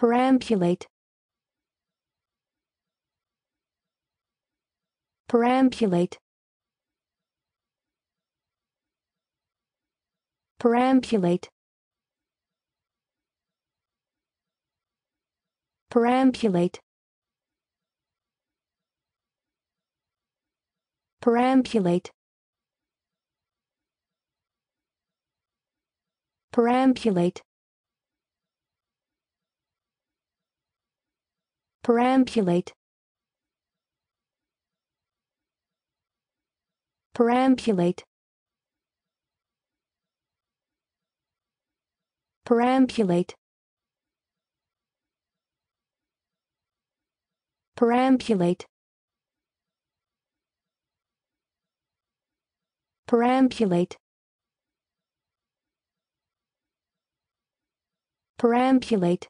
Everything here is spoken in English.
perambulate. Perambulate. Perambulate. Perambulate. Perambulate. Perambulate perambulate. Perambulate. Perambulate. Perambulate. Perambulate. Perambulate